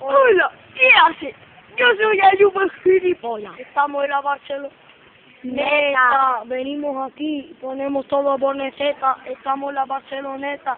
Hola, ¿qué hace? Yo soy Ayuba Gilipollas. Estamos en la Barcelona. Neta, venimos aquí, ponemos todo boneteta, estamos en la Barceloneta.